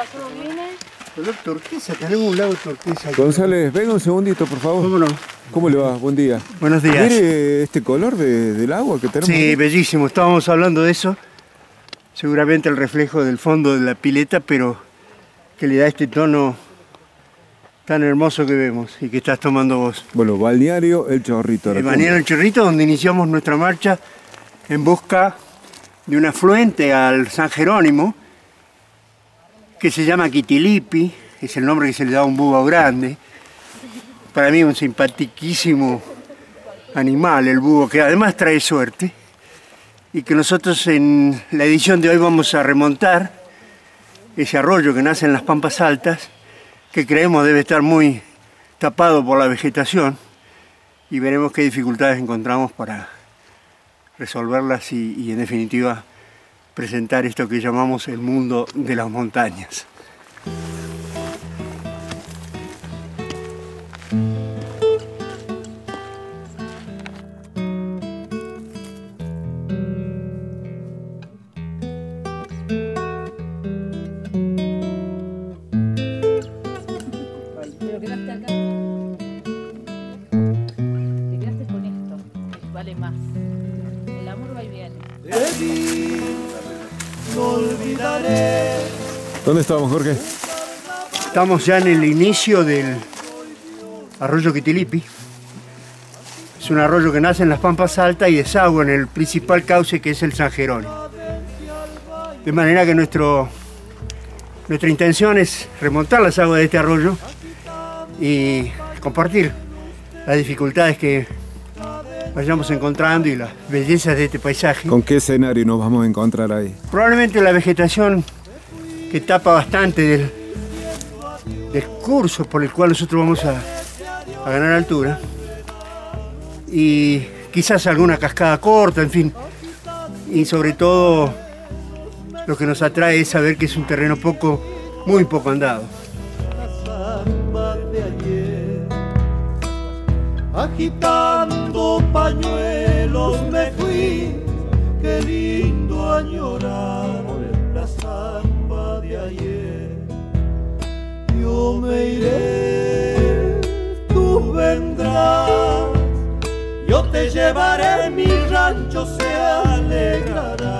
pasó viene? Color turquesa, tenemos un lago turquesa. González, venga un segundito, por favor. ¿Cómo no? ¿Cómo le va? Buen día. Buenos días. Mire este color de- del agua que tenemos. Sí, bellísimo. Estábamos hablando de eso. Seguramente el reflejo del fondo de la pileta, pero que le da este tono tan hermoso que vemos y que estás tomando vos. Bueno, balneario El Chorrito. El Balneario El Chorrito, donde iniciamos nuestra marcha en busca de un afluente al San Jerónimo, que se llama Quitilipi, es el nombre que se le da a un búho grande. Para mí un simpatiquísimo animal, el búho, que además trae suerte, y que nosotros en la edición de hoy vamos a remontar ese arroyo que nace en las Pampas Altas, que creemos debe estar muy tapado por la vegetación y veremos qué dificultades encontramos para resolverlas y, en definitiva presentar esto que llamamos el mundo de las montañas. Estamos, Jorge? Estamos ya en el inicio del arroyo Quitilipi. Es un arroyo que nace en las Pampas Altas y desagua en el principal cauce que es el San Jerónimo. De manera que nuestro, nuestra intención es remontar las aguas de este arroyo y compartir las dificultades que vayamos encontrando y las bellezas de este paisaje. ¿Con qué escenario nos vamos a encontrar ahí? Probablemente la vegetación que tapa bastante del, curso por el cual nosotros vamos a, a ganar altura. Y quizás alguna cascada corta, en fin. Y sobre todo lo que nos atrae es saber que es un terreno poco, muy poco andado. Agitando pañuelos me fui, qué lindo añorar Yo me iré, tú vendrás, yo te llevaré, mi rancho se alegrará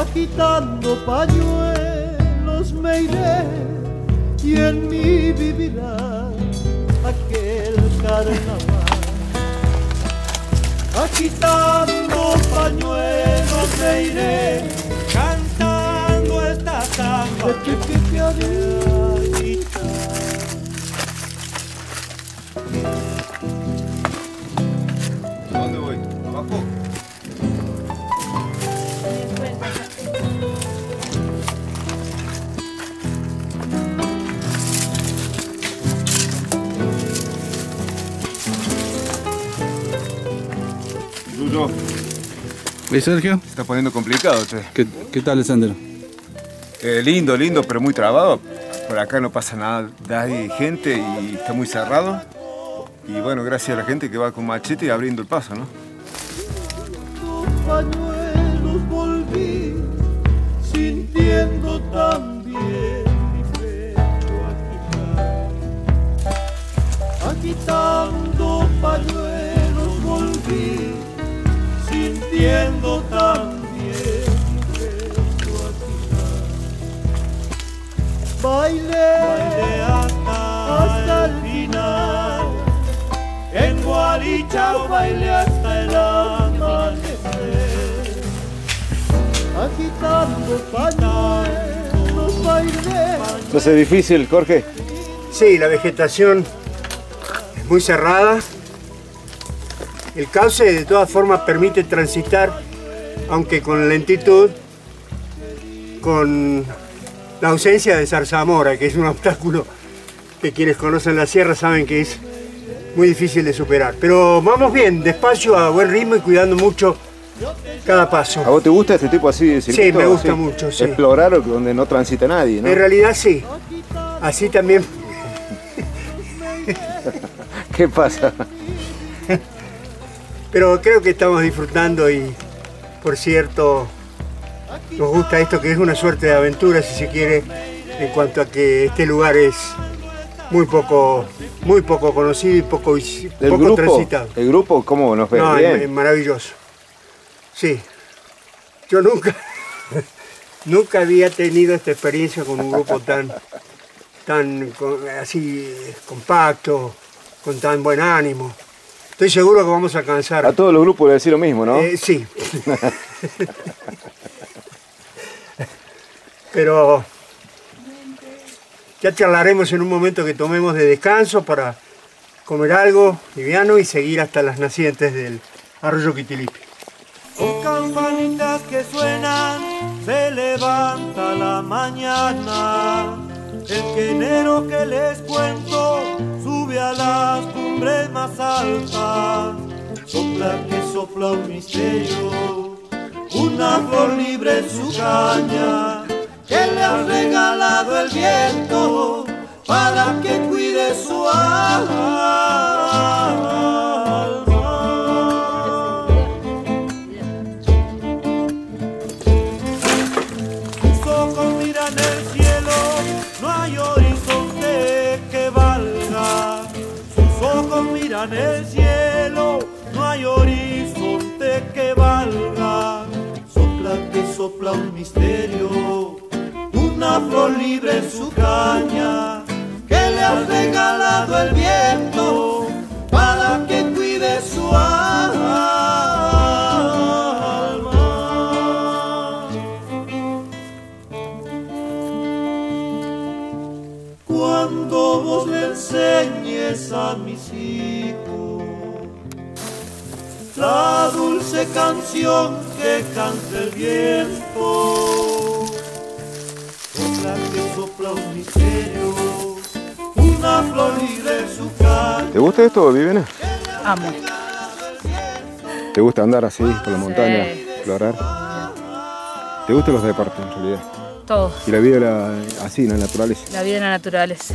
agitando pañuelos me iré y en mí vivirá aquel carnaval. Agitando pañuelos ¿Y Sergio? se está poniendo complicado, che. ¿Qué, qué tal el sendero? Eh, lindo, lindo, pero muy trabado. Por acá no pasa nada, hay gente y está muy cerrado. Y bueno, gracias a la gente que va con machete y abriendo el paso, ¿no? pañuelos volví sintiendo también mi pecho agitar. Agitando pañuelos volví sintiendo también agitar. Bailé, hasta, el final. En Gualichao bailé hasta el amanecer, agitando pañuelos bailé. ¿No es difícil, Jorge? Sí, la vegetación es muy cerrada. El cauce de todas formas permite transitar, aunque con lentitud, con la ausencia de zarzamora, que es un obstáculo que quienes conocen la sierra saben que es muy difícil de superar. Pero vamos bien, despacio, a buen ritmo y cuidando mucho cada paso. ¿A vos te gusta este tipo así de circuito? me gusta mucho, sí. Explorar donde no transita nadie, ¿no? En realidad sí. Así también ¿Qué pasa? Pero creo que estamos disfrutando y, por cierto, nos gusta esto que es una suerte de aventura, si se quiere, en cuanto a que este lugar es muy poco, muy poco conocido y poco, ¿El poco grupo? transitado. ¿El grupo cómo nos ve? No, es, Bien. es maravilloso. Sí. Yo nunca, nunca había tenido esta experiencia con un grupo tan, tan así compacto, con tan buen ánimo. Estoy seguro que vamos a alcanzar. A todos los grupos le decir lo mismo, ¿no? Eh, sí. Pero ya charlaremos en un momento que tomemos de descanso para comer algo liviano y seguir hasta las nacientes del arroyo Quitilipi. Con campanitas que suenan, se levanta la mañana. El quenero que les cuento sube a las cumbres más altas. Sopla que sopla un misterio, una flor libre en su caña, que le ha regalado el viento para que cuide su alma. Sopla un misterio, una flor libre en su caña, que le ha regalado el viento para que cuide su alma. cuando vos le enseñes a mis hijos la dulce canción que canta el viento. Sopla que sopla un misterio, una flor su caña. ¿Te gusta esto, Viviana? Amo. ¿Te gusta andar así por la montaña, Sí. explorar? ¿Te gustan los deportes en realidad? Todo. Y la vida la- así, en la naturaleza. La vida en la naturaleza.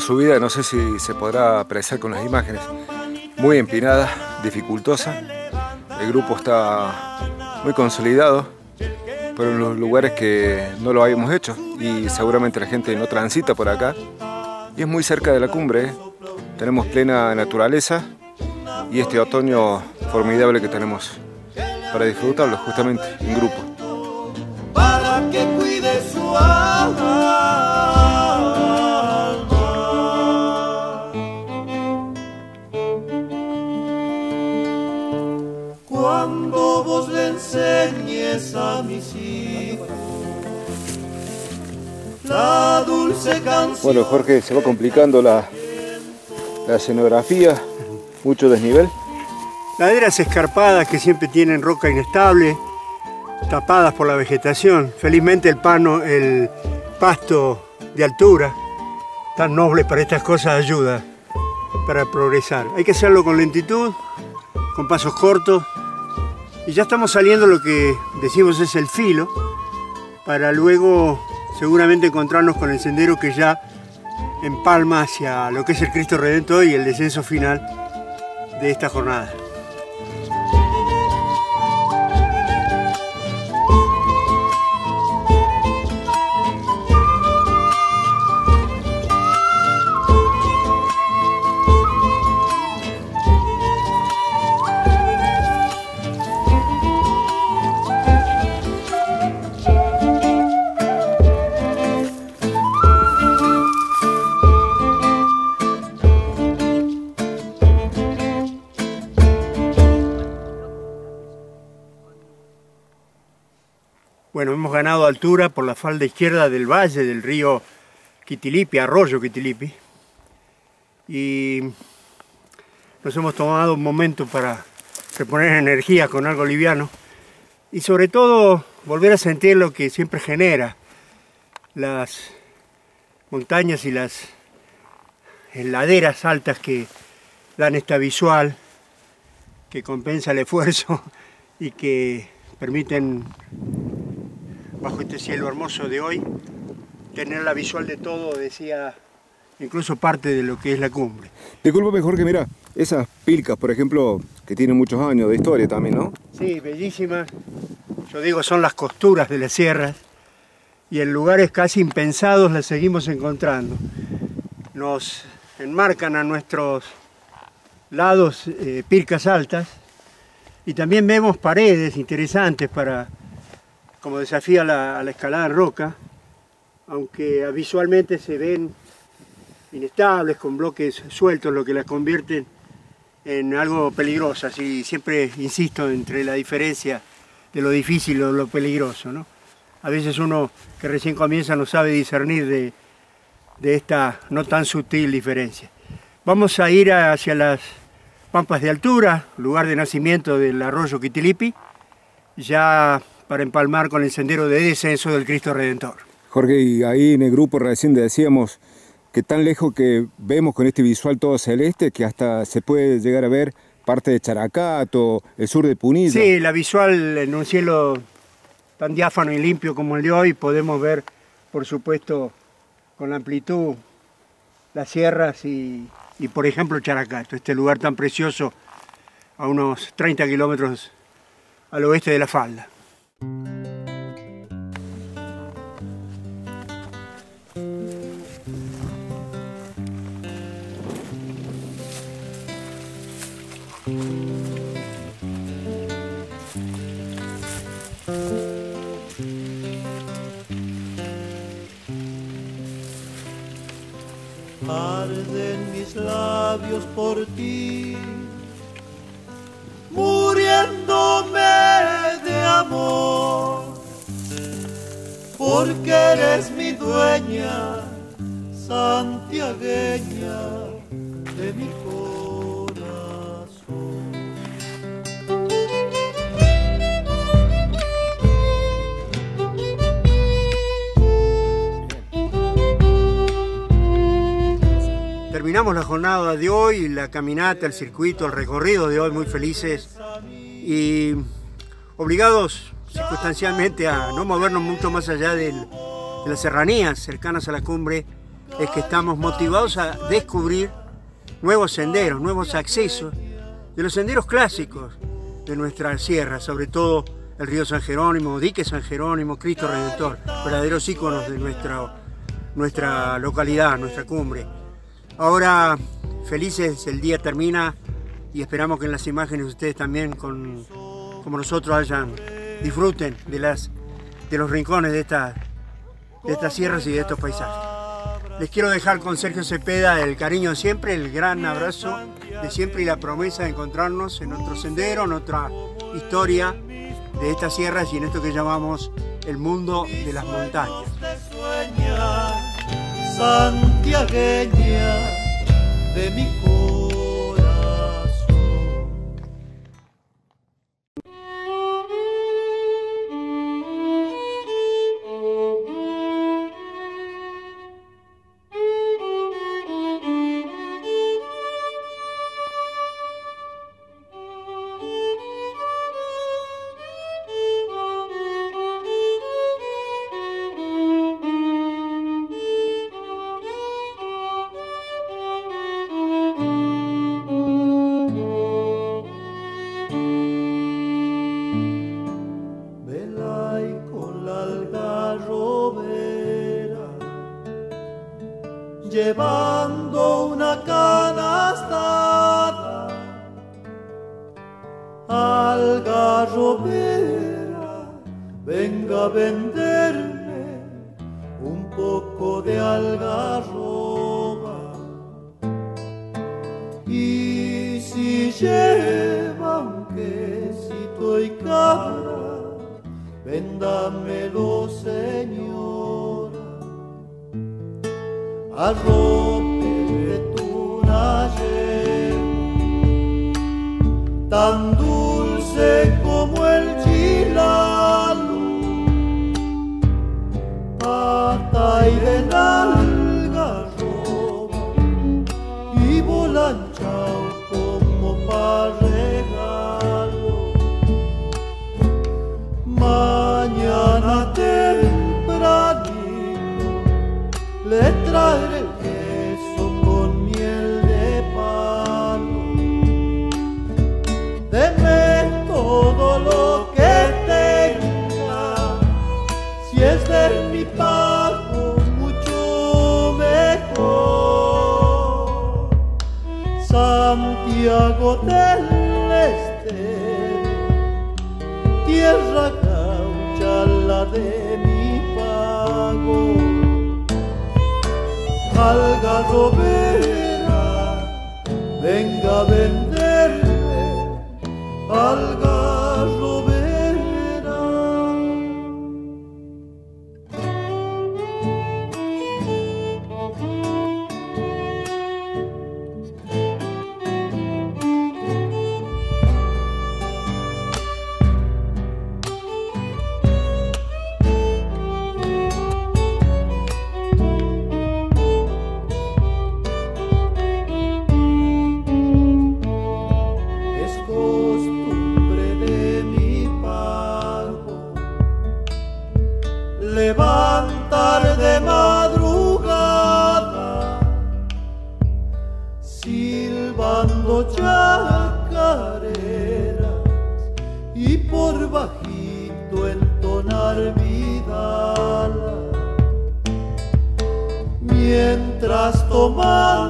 Subida no sé si se podrá apreciar con las imágenes. Muy empinada, dificultosa. El grupo está muy consolidado, pero en los lugares que no lo habíamos hecho y seguramente la gente no transita por acá. Y es muy cerca de la cumbre. ¿eh? Tenemos plena naturaleza y este otoño formidable que tenemos para disfrutarlo justamente en grupo. Cuando vos le enseñes a mis hijos la dulce canción. Bueno, Jorge, se va complicando la, la escenografía, mucho desnivel. Laderas escarpadas que siempre tienen roca inestable, tapadas por la vegetación. Felizmente el pano, el pasto de altura, tan noble para estas cosas, ayuda para progresar. Hay que hacerlo con lentitud, con pasos cortos. Y ya estamos saliendo lo que decimos es el filo, para luego seguramente encontrarnos con el sendero que ya empalma hacia lo que es el Cristo Redentor y el descenso final de esta jornada. Bueno, hemos ganado altura por la falda izquierda del valle del río Quitilipi, arroyo Quitilipi. Y nos hemos tomado un momento para reponer energía con algo liviano y sobre todo volver a sentir lo que siempre genera las montañas y las laderas altas que dan esta visual que compensa el esfuerzo y que permiten, bajo este cielo hermoso de hoy, tener la visual de todo, decía, incluso parte de lo que es la cumbre. Disculpe, Jorge, mira, esas pilcas, por ejemplo, que tienen muchos años de historia también, ¿no? Sí, bellísimas. Yo digo, son las costuras de las sierras y en lugares casi impensados las seguimos encontrando. Nos enmarcan a nuestros lados eh, pircas altas y también vemos paredes interesantes para como desafía a la escalada en roca, aunque visualmente se ven inestables, con bloques sueltos, lo que las convierten en algo peligrosas y siempre insisto entre la diferencia de lo difícil o lo peligroso. ¿no? A veces uno que recién comienza no sabe discernir de, de esta no tan sutil diferencia. Vamos a ir hacia las Pampas de Altura, lugar de nacimiento del arroyo Quitilipi, ya para empalmar con el sendero de descenso del Cristo Redentor. Jorge, y ahí en el grupo recién decíamos que tan lejos que vemos con este visual todo celeste que hasta se puede llegar a ver parte de Characato, el sur de Punilla. Sí, la visual en un cielo tan diáfano y limpio como el de hoy podemos ver, por supuesto, con la amplitud las sierras y, y por ejemplo Characato, este lugar tan precioso a unos 30 kilómetros al oeste de la falda. Arden mis labios por ti, porque eres mi dueña, santiagueña de mi terminamos la jornada de hoy, la caminata, el circuito, el recorrido de hoy muy felices. Y obligados circunstancialmente a no movernos mucho más allá de las serranías cercanas a la cumbre, es que estamos motivados a descubrir nuevos senderos, nuevos accesos de los senderos clásicos de nuestra sierra, sobre todo el río San Jerónimo, Dique San Jerónimo, Cristo Redentor, verdaderos íconos de nuestra, nuestra localidad, nuestra cumbre. Ahora, felices, el día termina y esperamos que en las imágenes ustedes también, con, como nosotros, hayan, disfruten de, las, de los rincones de, esta, de estas sierras y de estos paisajes. Les quiero dejar con Sergio Cepeda el cariño de siempre, el gran abrazo de siempre y la promesa de encontrarnos en otro sendero, en otra historia de estas sierras y en esto que llamamos el mundo de las montañas lleva un quesito y cabra, véndamelo, Señora. Arroz Alga Robera, venga a venderme, alga costumbre de mi parvo, levantar de madrugada, silbando chacareras y por bajito entonar vida Mientras tomando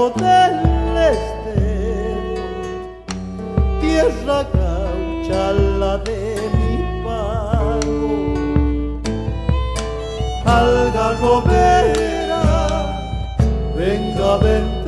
lago del este, tierra caucha la de mi pago, algarrobera, venga, venga.